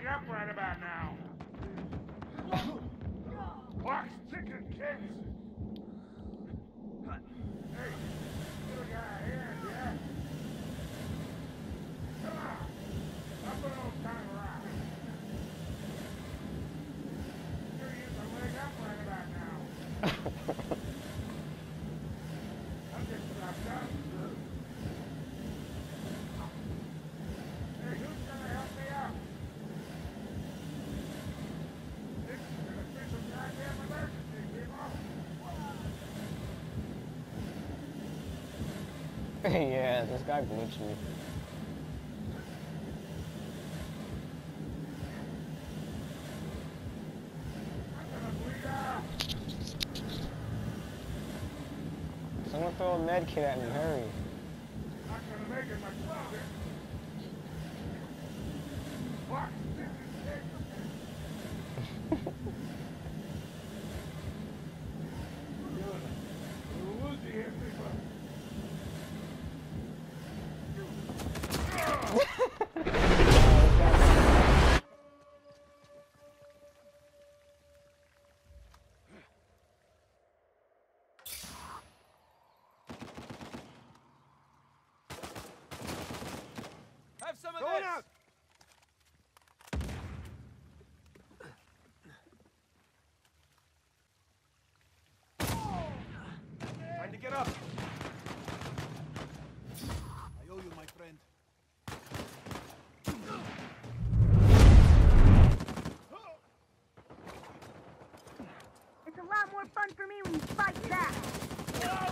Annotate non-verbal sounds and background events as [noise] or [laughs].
right about now. Clock's ticking, kids. Hey, little guy here, yeah? Come on. Up an old time rock. Sure use a leg up right about now. [laughs] I'm just about done, [laughs] yeah, this guy glitched me. Someone throw a med kit at me, hurry. [laughs] more fun for me when you fight back.